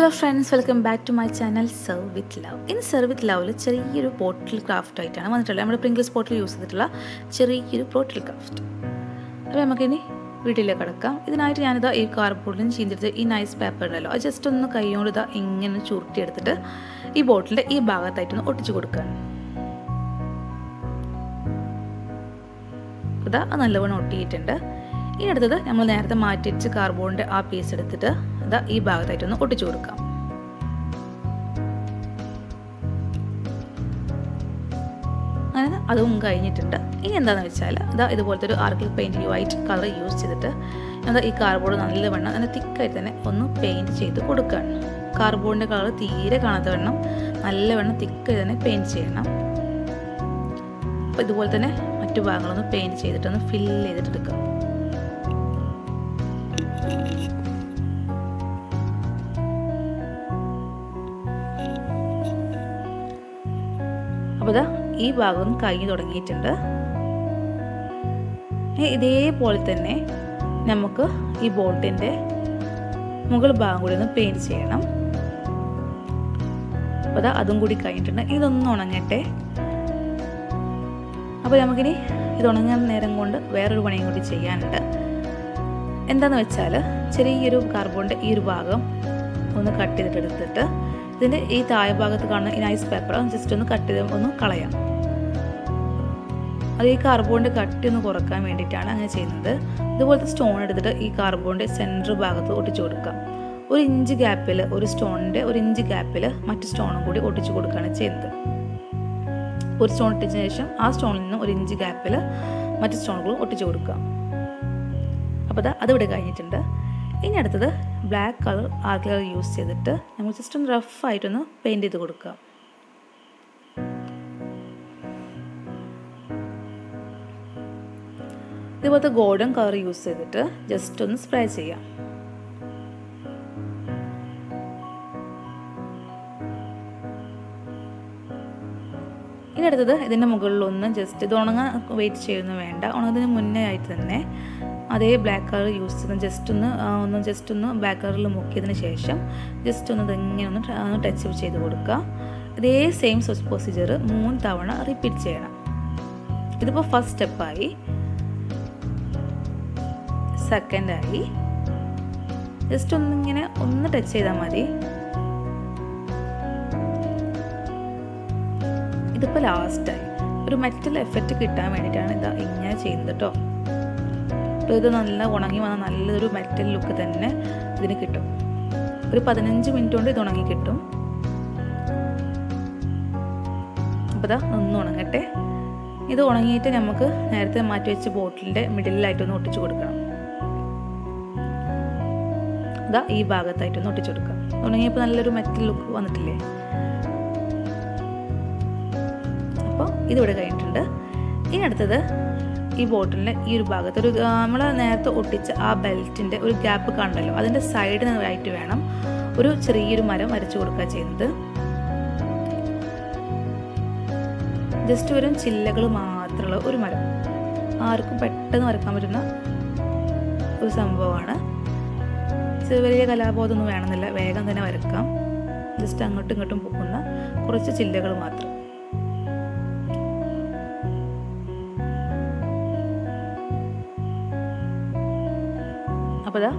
Hello friends welcome back to my channel serve with love in serve with ലവിൽ ചെറിയൊരു portal craft ആയിട്ടാണ് വന്നിട്ടുള്ളത്. നമ്മൾ Pringles portal use ചെയ്തിട്ടുള്ള ചെറിയൊരു പോർട്ടൽ ക്രാഫ്റ്റ് അപ്പോൾ നമുക്കിനി വീട്ടിലേക്ക് കിടക്കാം. ഇതിനായിട്ട് ഞാനിതാ ഈ കാർബോർഡിലും ചീന്തിട്ട് ഈ നൈസ് പേപ്പർ ഉണ്ടല്ലോ അത് ജസ്റ്റ് ഒന്ന് കൈകൊണ്ട് ഇതാ ഇങ്ങനെ ചുരുട്ടിയെടുത്തിട്ട് ഈ ബോട്ടിലിന്റെ ഈ ഭാഗത്തായിട്ടൊന്ന് ഒട്ടിച്ചു കൊടുക്കുകയാണ് ഇതാ നല്ലവണ്ണം ഒട്ടിയിട്ടുണ്ട്. ഇനി അടുത്തത് നമ്മൾ നേരത്തെ മാറ്റി കാർബോണിന്റെ ആ പീസ് എടുത്തിട്ട് ഈ ഭാഗത്തായിട്ടൊന്ന് ഒട്ടിച്ചു കൊടുക്കാം. അങ്ങനെ അതും കഴിഞ്ഞിട്ടുണ്ട്. ഇനി എന്താണെന്ന് വെച്ചാൽ ഇതാ ഇതുപോലത്തെ ഒരു ആർക്കിൾ പെയിന്റ് വൈറ്റ് കളർ യൂസ് ചെയ്തിട്ട് എന്താ ഈ കാർബോർഡ് നല്ലവണ്ണം അങ്ങനെ തിക്കായി തന്നെ ഒന്ന് പെയിന്റ് ചെയ്ത് കൊടുക്കണം. കാർബോർഡിന്റെ കളർ തീരെ കാണാത്ത വണ്ണം നല്ലവണ്ണം തിക്കായി തന്നെ പെയിന്റ് ചെയ്യണം. അപ്പോൾ ഇതുപോലെ തന്നെ മറ്റു ഭാഗങ്ങളൊന്ന് പെയിന്റ് ചെയ്തിട്ടൊന്ന് ഫില്ല് ചെയ്തിട്ട് അപ്പോൾ ഇത് ഈ ഭാഗം കഴിഞ്ഞു തുടങ്ങിയിട്ടുണ്ട്. ഇതേപോലെ തന്നെ നമുക്ക് ഈ ബോട്ടിന്റെ മുകൾ ഭാഗം കൂടി ഒന്ന് പെയിന്റ് ചെയ്യണം. അപ്പോൾ അതാ അതും കൂടി കഴിഞ്ഞിട്ടുണ്ട്. ഇതൊന്ന് ഉണങ്ങട്ടെ. അപ്പോൾ നമുക്കിനി ഇത് ഉണങ്ങാൻ നേരം കൊണ്ട് വേറൊരു പണിയും കൂടി ചെയ്യാനുണ്ട്. എന്താണെന്ന് വെച്ചാൽ ചെറിയൊരു കാർബോണിന്റെ ഈ ഒരു ഭാഗം ഒന്ന് കട്ട് ചെയ്തിട്ട് എടുത്തിട്ട് ഇതിന്റെ ഈ താഴെ ഭാഗത്ത് കാണുന്ന ഈ നൈസ് പേപ്പർ ജസ്റ്റ് ഒന്ന് കട്ട് ചെയ്ത് ഒന്ന് കളയാം. അത് ഈ കാർബോണിന്റെ കട്ടി ഒന്ന് കുറയ്ക്കാൻ വേണ്ടിയിട്ടാണ് അങ്ങനെ ചെയ്യുന്നത്. ഇതുപോലത്തെ സ്റ്റോൺ എടുത്തിട്ട് ഈ കാർബോണിന്റെ സെന്റർ ഭാഗത്ത് ഒട്ടിച്ചു കൊടുക്കാം. ഒരു ഇഞ്ച് ഗ്യാപ്പിൽ ഒരു സ്റ്റോണിന്റെ ഒരു ഇഞ്ച് ഗ്യാപ്പിൽ മറ്റ് സ്റ്റോണും കൂടി ഒട്ടിച്ചു കൊടുക്കുകയാണ് ചെയ്യുന്നത്. ഒരു സ്റ്റോൺ ഇട്ടതിന് ശേഷം ആ സ്റ്റോണിൽ നിന്ന് ഒരു ഇഞ്ച് ഗ്യാപ്പിൽ മറ്റ് സ്റ്റോണുകളും ഒട്ടിച്ചു കൊടുക്കുക അപ്പോൾ അത് അതിവിടെ കഴിഞ്ഞിട്ടുണ്ട്. ഇനി അടുത്തത് black colour acrylic colour use ചെയ്തിട്ട് നമ്മൾ ജസ്റ്റ് ഒന്ന് റഫായിട്ടൊന്ന് പെയിന്റ് ചെയ്ത് കൊടുക്കുക ഇതുപോലത്തെ ഗോൾഡൻ കളർ യൂസ് ചെയ്തിട്ട് ജസ്റ്റ് ഒന്ന് സ്പ്രേ ചെയ്യാം. ഇനി അടുത്തത് ഇതിന്റെ മുകളിലൊന്ന് ജസ്റ്റ് ഇത് ഉണങ്ങാൻ വെയിറ്റ് ചെയ്യുന്നു വേണ്ട. ഉണങ്ങുന്നതിന് മുന്നേ ആയിട്ട് തന്നെ അതേ ബ്ലാക്ക് കളർ യൂസ് ചെയ്ത് ജസ്റ്റ് ഒന്ന് ഒന്ന് ജസ്റ്റ് ഒന്ന് ബ്ലാക്ക് കളറിൽ മുക്കിയതിന് ശേഷം ജസ്റ്റ് ഒന്ന് ഇതിങ്ങനെ ഒന്ന് ഒന്ന് ടച്ച് ചെയ്ത് കൊടുക്കുക. ഇതേ സെയിം പ്രൊസീജിയർ മൂന്ന് തവണ റിപ്പീറ്റ് ചെയ്യണം. ഇതിപ്പോൾ ഫസ്റ്റ് സ്റ്റെപ്പായി സെക്കൻഡായി ജസ്റ്റ് ഒന്നിങ്ങനെ ഒന്ന് ടച്ച് ചെയ്താൽ മതി. ഇതിപ്പോൾ ലാസ്റ്റായി ഒരു മെറ്റൽ എഫക്റ്റ് കിട്ടാൻ വേണ്ടിയിട്ടാണ് ഇത് ഇങ്ങനെ ചെയ്യുന്നത് കേട്ടോ അപ്പോൾ ഇത് നല്ല ഉണങ്ങി വന്ന നല്ലൊരു മെറ്റൽ ലുക്ക് തന്നെ ഇതിന് കിട്ടും. ഒരു പതിനഞ്ച് മിനിറ്റ് കൊണ്ട് ഇത് ഉണങ്ങി കിട്ടും. അപ്പോൾ ഇതാ ഒന്ന് ഉണങ്ങട്ടെ. ഇത് ഉണങ്ങിയിട്ട് നമുക്ക് നേരത്തെ മാറ്റി വെച്ച ബോട്ടിലിന്റെ മിഡിലായിട്ടൊന്ന് ഒട്ടിച്ചു കൊടുക്കണം. ഇതാ ഈ ഭാഗത്തായിട്ടൊന്ന് ഒട്ടിച്ചു കൊടുക്കാം. ഉണങ്ങിയപ്പോൾ നല്ലൊരു മെറ്റൽ ലുക്ക് വന്നിട്ടില്ലേ? അപ്പോൾ ഇതിവിടെ കഴിഞ്ഞിട്ടുണ്ട്. ഇനി അടുത്തത് ഈ ബോട്ടിലിന്റെ ഈ ഒരു ഭാഗത്ത് ഒരു നമ്മൾ നേരത്തെ ഒട്ടിച്ച ആ ബെൽറ്റിന്റെ ഒരു ഗ്യാപ്പ് കാണുമല്ലോ അതിന്റെ സൈഡിൽ നിന്നായിട്ട് വേണം ഒരു ചെറിയൊരു മരം വരച്ചു കൊടുക്കുക ചെയ്യുന്നത്. ജസ്റ്റ് വെറും ചില്ലകൾ മാത്രമുള്ള ഒരു മരം. ആർക്കും പെട്ടെന്ന് വരക്കാൻ പറ്റുന്ന ഒരു സംഭവമാണ്. വലിയ കലാബോധമൊന്നും വേണമെന്നില്ല. വേഗം തന്നെ വരക്കാം ജസ്റ്റ് അങ്ങോട്ടും ഇങ്ങോട്ടും പോകുന്ന കുറച്ച് ചില്ലകൾ മാത്രം. അപ്പോൾ അതാ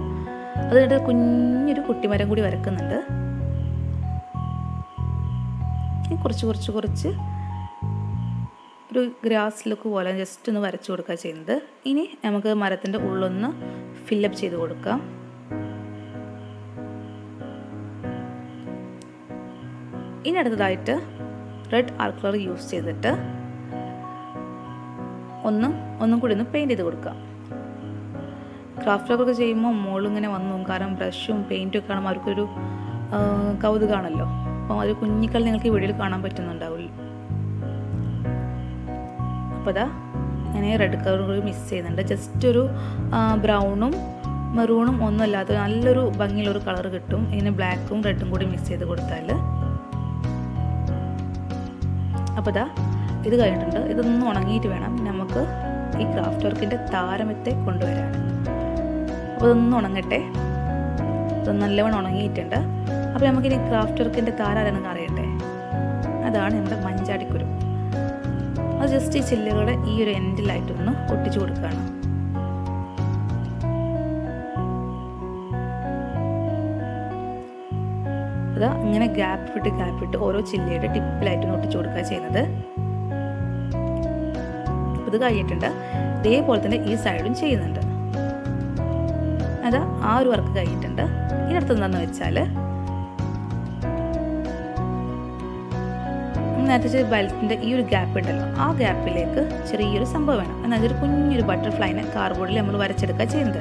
അതിന്റെ കുഞ്ഞൊരു കുട്ടിമരം കൂടി വരക്കുന്നുണ്ട്. കുറച്ച് കുറച്ച് കുറച്ച് ഒരു ഗ്രാസ് ലുക്ക് പോലെ ജസ്റ്റ് ഒന്ന് വരച്ചു കൊടുക്കുക ചെയ്യുന്നത്. ഇനി നമുക്ക് മരത്തിന്റെ ഉള്ളൊന്ന് ഫില്ലപ്പ് ചെയ്ത് കൊടുക്കാം. ഇനി അടുത്തതായിട്ട് റെഡ് ആർ കളർ യൂസ് ചെയ്തിട്ട് ഒന്ന് ഒന്നും കൂടി ഒന്ന് പെയിന്റ് ചെയ്ത് കൊടുക്കാം. ക്രാഫ്റ്റ് വർക്കൊക്കെ ചെയ്യുമ്പോൾ മോളിങ്ങനെ വന്നു. കാരണം ബ്രഷും പെയിന്റും കാണുമ്പോൾ അവർക്കൊരു കൗതുകമാണല്ലോ അപ്പം ഒരു കുഞ്ഞിക്കൽ നിങ്ങൾക്ക് ഈ വീഡിയോയിൽ കാണാൻ പറ്റുന്നുണ്ടാവില്ല അപ്പോൾ അതാ ഞാൻ റെഡ് കളർ കൂടി മിക്സ് ചെയ്യുന്നുണ്ട്. ജസ്റ്റ് ഒരു ബ്രൗണും മെറൂണും ഒന്നും അല്ലാത്ത നല്ലൊരു ഭംഗിയുള്ളൊരു കളർ കിട്ടും. ഇങ്ങനെ ബ്ലാക്കും റെഡും കൂടി മിക്സ് ചെയ്ത് കൊടുത്താൽ. അപ്പോൾ ഇതാ ഇത് കഴിഞ്ഞിട്ടുണ്ട്. ഇതൊന്നും ഉണങ്ങിയിട്ട് വേണം നമുക്ക് ഈ ക്രാഫ്റ്റ് വർക്കിന്റെ താരമത്തെ കൊണ്ടുവരാൻ. അപ്പോൾ ഇതൊന്ന് ഉണങ്ങട്ടെ. ഇത് നല്ലവണ്ണം ഉണങ്ങിയിട്ടുണ്ട്. അപ്പോൾ നമുക്കിനി ക്രാഫ്റ്റ് വർക്കിന്റെ താരാരെന്ന് അറിയട്ടെ. അതാണ് നമ്മുടെ മഞ്ചാടിക്കുരു. അത് ജസ്റ്റ് ഈ ചില്ലുകളുടെ ഈ ഒരു എൻഡിലായിട്ടൊന്ന് ഒട്ടിച്ചു കൊടുക്കുകയാണ് അതാ ഇങ്ങനെ ഗ്യാപ്പ് വിട്ട് ഗ്യാപ്പ് വിട്ട് ഓരോ ചില്ലയുടെ ടിപ്പിലായിട്ടൊന്ന് ഒട്ടിച്ചു കൊടുക്കുക ചെയ്യുന്നത്. ഇത് കഴിഞ്ഞിട്ടുണ്ട്. ഇതേപോലെ തന്നെ ഈ സൈഡും ചെയ്യുന്നുണ്ട്. അതാ ആ ഒരു വർക്ക് കഴിഞ്ഞിട്ടുണ്ട്. ഇനി അടുത്ത് എന്താണെന്ന് വെച്ചാൽ നേരത്തെ ബെൽറ്റിന്റെ ഈ ഒരു ഗ്യാപ്പ് ഉണ്ടല്ലോ ആ ഗ്യാപ്പിലേക്ക് ചെറിയൊരു സംഭവം വേണം. എന്നാൽ ഒരു കുഞ്ഞൊരു ബട്ടർഫ്ലൈനെ കാർബോർഡിൽ നമ്മൾ വരച്ചെടുക്കുക ചെയ്യുന്നത്.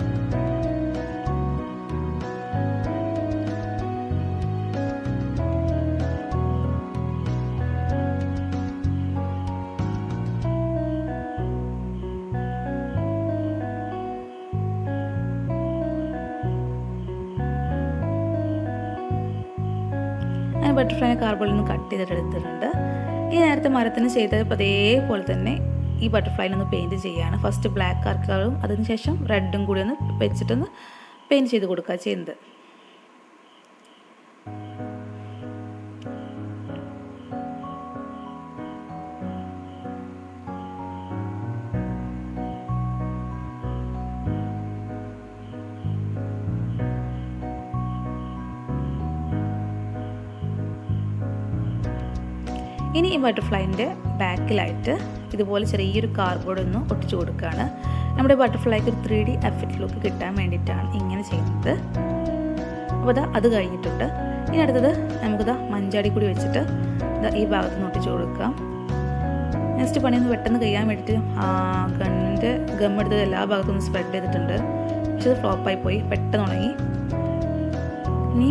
ബട്ടർഫ്ലൈനെ കാർബോളിൽ നിന്ന് കട്ട് ചെയ്തിട്ട് എടുത്തിട്ടുണ്ട്. ഈ നേരത്തെ മരത്തിന് ചെയ്തത് അതേപോലെ തന്നെ ഈ ബട്ടർഫ്ലൈനൊന്ന് പെയിന്റ് ചെയ്യുകയാണ് ഫസ്റ്റ് ബ്ലാക്ക് ആർക്കുകളും അതിനുശേഷം റെഡും കൂടി ഒന്ന് വെച്ചിട്ടൊന്ന് പെയിന്റ് ചെയ്ത് കൊടുക്കുക ചെയ്യുന്നത്. ഇനി ഈ ബട്ടർഫ്ലൈന്റെ ബാക്കിലായിട്ട് ഇതുപോലെ ചെറിയൊരു കാർഡ്ബോർഡ് ഒന്ന് ഒട്ടിച്ചു കൊടുക്കുകയാണ്. നമ്മുടെ ബട്ടർഫ്ലൈക്ക് ഒരു ത്രീ ഡി എഫക്റ്റ് ലുക്ക് കിട്ടാൻ വേണ്ടിയിട്ടാണ് ഇങ്ങനെ ചെയ്യുന്നത്. അപ്പോൾ അതാ അത് കഴിഞ്ഞിട്ടുണ്ട്. ഇനി അടുത്തത് നമുക്കിതാ മഞ്ചാടി കൂടി വെച്ചിട്ട് ഈ ഭാഗത്ത് നിന്ന് ഒട്ടിച്ചു കൊടുക്കാം. നെക്സ്റ്റ് പണിയൊന്ന് പെട്ടെന്ന് കഴിയാൻ വേണ്ടിയിട്ട് ഗം എടുത്തത് എല്ലാ ഭാഗത്തും സ്പ്രെഡ് ചെയ്തിട്ടുണ്ട്. പക്ഷെ അത് ഫ്ലോപ്പായി പോയി പെട്ടെന്ന് ഉണങ്ങി. ഇനി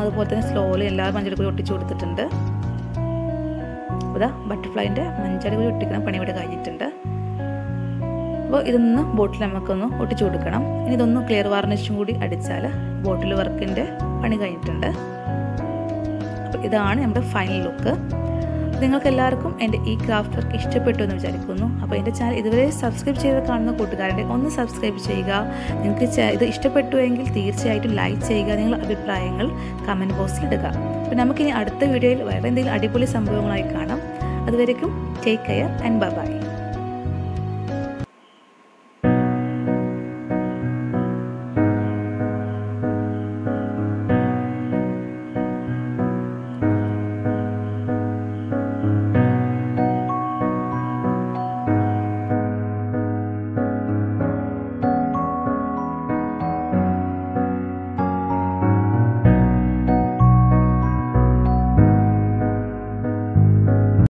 അതുപോലെ തന്നെ സ്ലോലി എല്ലാ മഞ്ചാടി കൂടി ഒട്ടിച്ചു കൊടുത്തിട്ടുണ്ട്. ഇതാ ബട്ടർഫ്ലൈന്റെ കൂടി ഒട്ടിക്കണം പണി ഇവിടെ കഴിഞ്ഞിട്ടുണ്ട്. അപ്പോൾ ഇതൊന്ന് ബോട്ടിൽ നമുക്കൊന്ന് ഒട്ടിച്ചു കൊടുക്കണം. ഇനി ഇതൊന്ന് ക്ലിയർ വാർണിഷും കൂടി അടിച്ചാൽ ബോട്ടിൽ വർക്കിന്റെ പണി കഴിഞ്ഞിട്ടുണ്ട്. അപ്പോൾ ഇതാണ് നമ്മുടെ ഫൈനൽ ലുക്ക് നിങ്ങൾക്ക് എല്ലാവർക്കും എന്റെ ഈ ക്രാഫ്റ്റ് വർക്ക് ഇഷ്ടപ്പെട്ടു എന്ന് വിചാരിക്കുന്നു. അപ്പോൾ എന്റെ ചാനൽ ഇതുവരെ സബ്സ്ക്രൈബ് ചെയ്ത് കാണുന്ന കൂട്ടുകാരുടെ ഒന്ന് സബ്സ്ക്രൈബ് ചെയ്യുക. നിങ്ങൾക്ക് ഇത് ഇഷ്ടപ്പെട്ടു എങ്കിൽ തീർച്ചയായിട്ടും ലൈക്ക് ചെയ്യുക. നിങ്ങളുടെ അഭിപ്രായങ്ങൾ കമന്റ് ബോക്സിൽ ഇടുക. അപ്പോൾ നമുക്കിനി അടുത്ത വീഡിയോയിൽ വേറെ എന്തെങ്കിലും അടിപൊളി സംഭവങ്ങളായി കാണാം. അതുവരേക്കും take care and bye bye